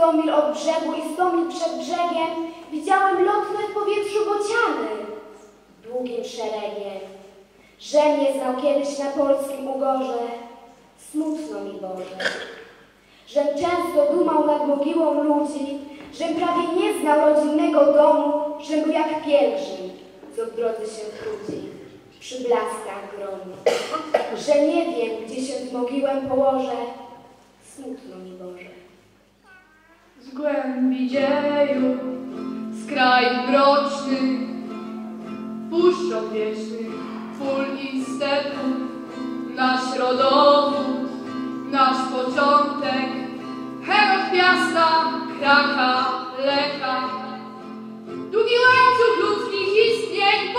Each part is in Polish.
sto mil od brzegu i sto mil przed brzegiem, widziałem lotne w powietrzu bociany, długim szeregiem. Że mnie znał kiedyś na polskim ugorze, smutno mi Boże. Żem często dumał nad mogiłą ludzi, żem prawie nie znał rodzinnego domu, żem był jak pielgrzym, co w drodze się trudzi, przy blaskach gromu. Że nie wiem, gdzie się z mogiłem położę, smutno mi Boże. Z głębi dzieju, z krain mrocznych, puszczą wiecznych, pól i stepów, nasz rodowód, nasz początek, Herod Piasta, Kraka, Lecha. Długi łańcuch ludzkich istnień,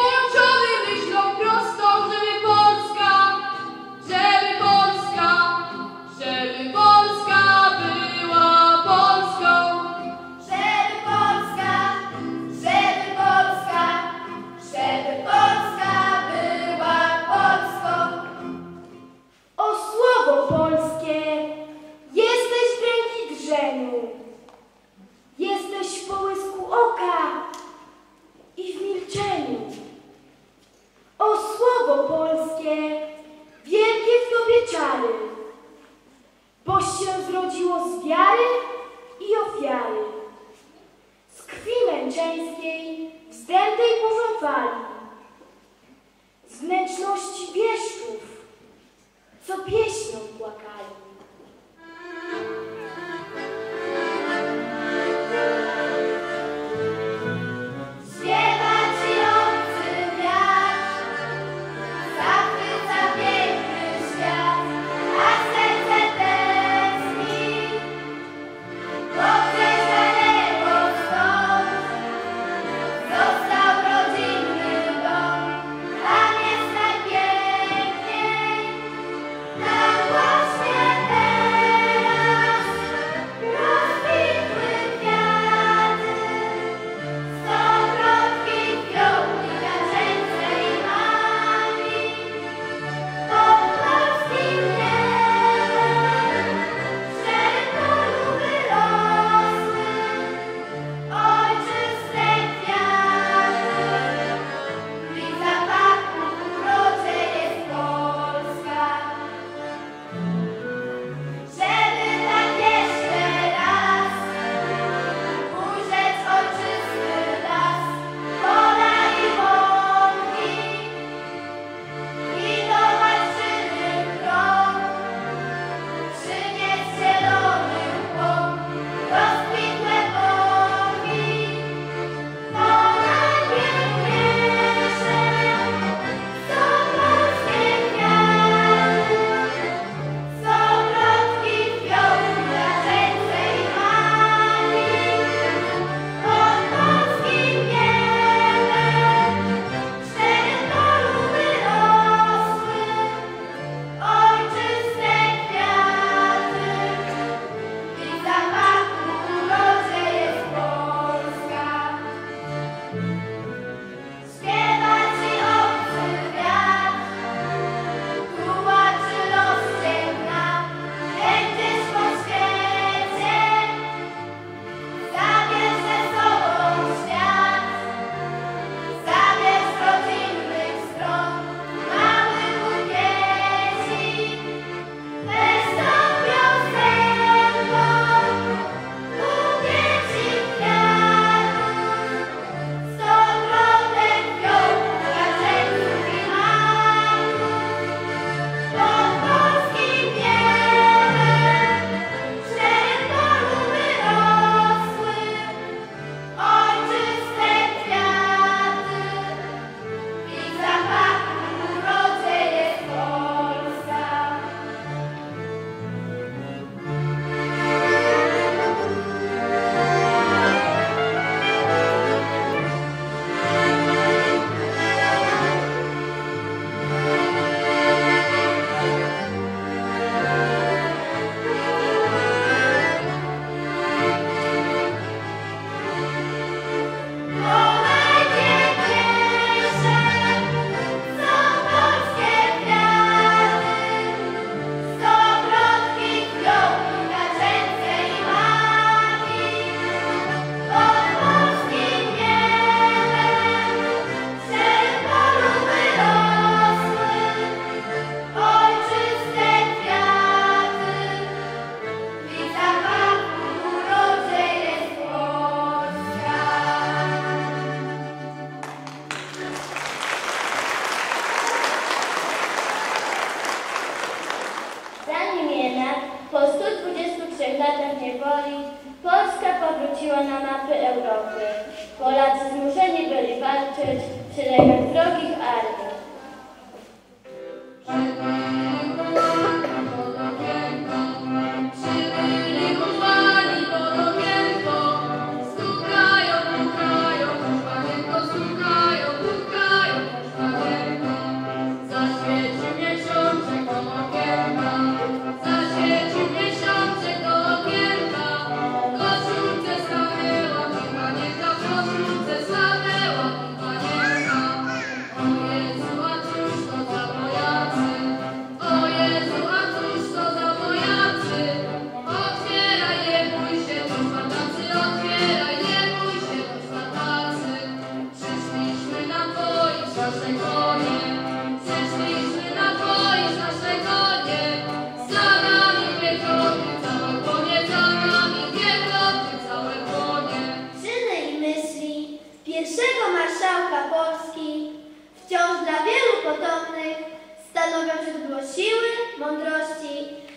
mądrości,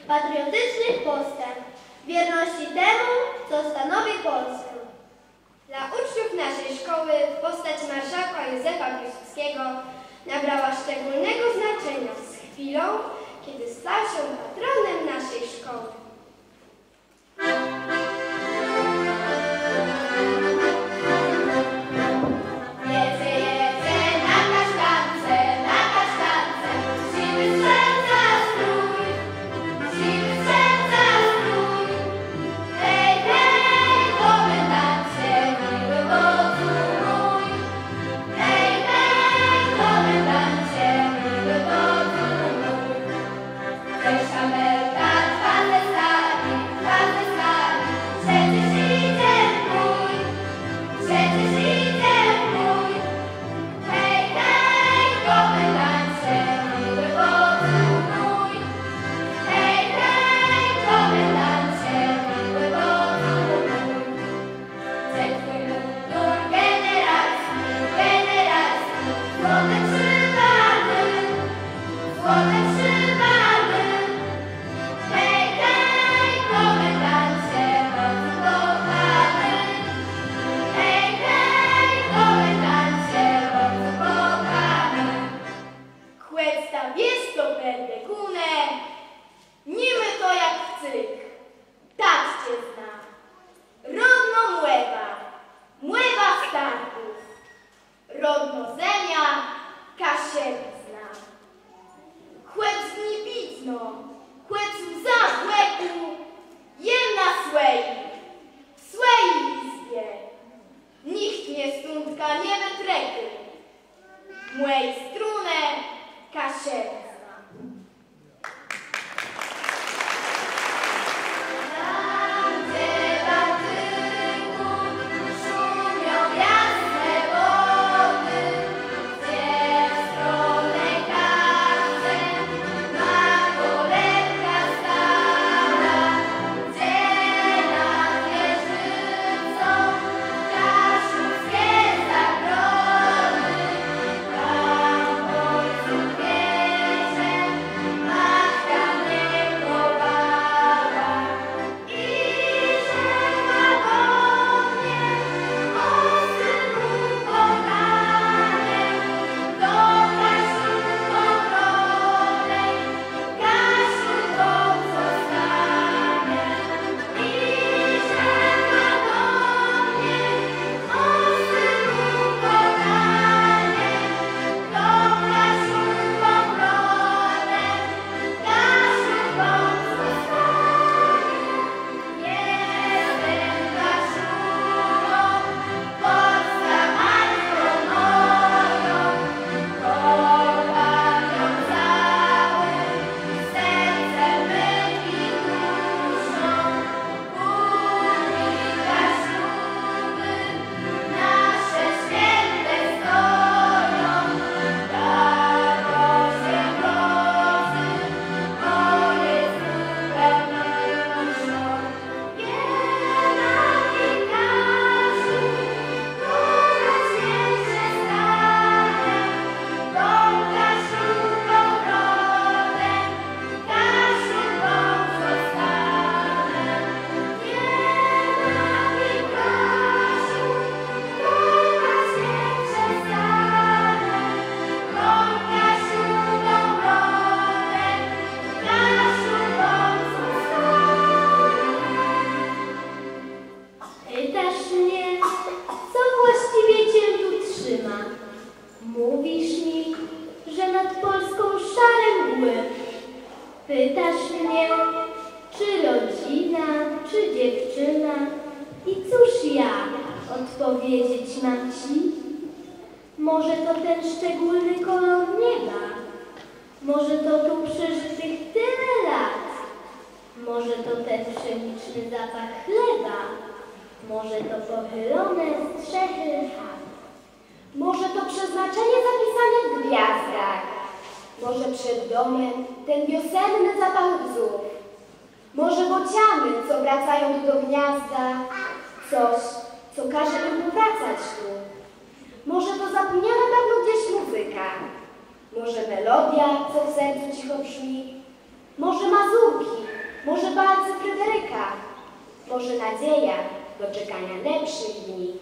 patriotycznych postaw, wierności temu, co stanowi Polskę. Dla uczniów naszej szkoły postać marszałka Józefa Piłsudskiego nabrała szczególnego znaczenia z chwilą, kiedy stał się patronem naszej szkoły. ten wiosenny zapach wzór. Może bociany, co wracają do gniazda, coś, co każe im powracać tu. Może to zapomniana dawno gdzieś muzyka, może melodia, co w sercu cicho brzmi, może mazurki, może palce Fryderyka, może nadzieja do czekania lepszych dni.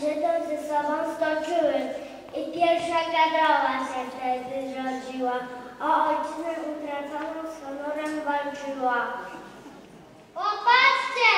Żydom ze sobą stoczyły i pierwsza gadała się wtedy zrodziła, o ojczyznę utraconą z honorem walczyła. Popatrzcie!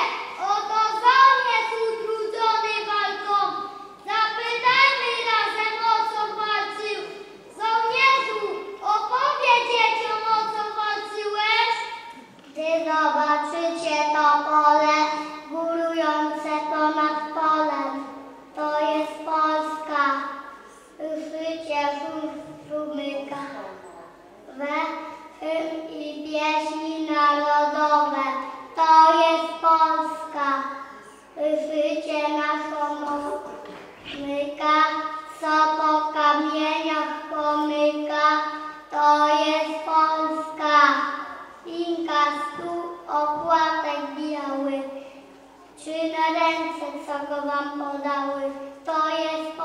ręce, co go wam podały, to jest